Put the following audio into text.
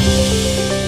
Música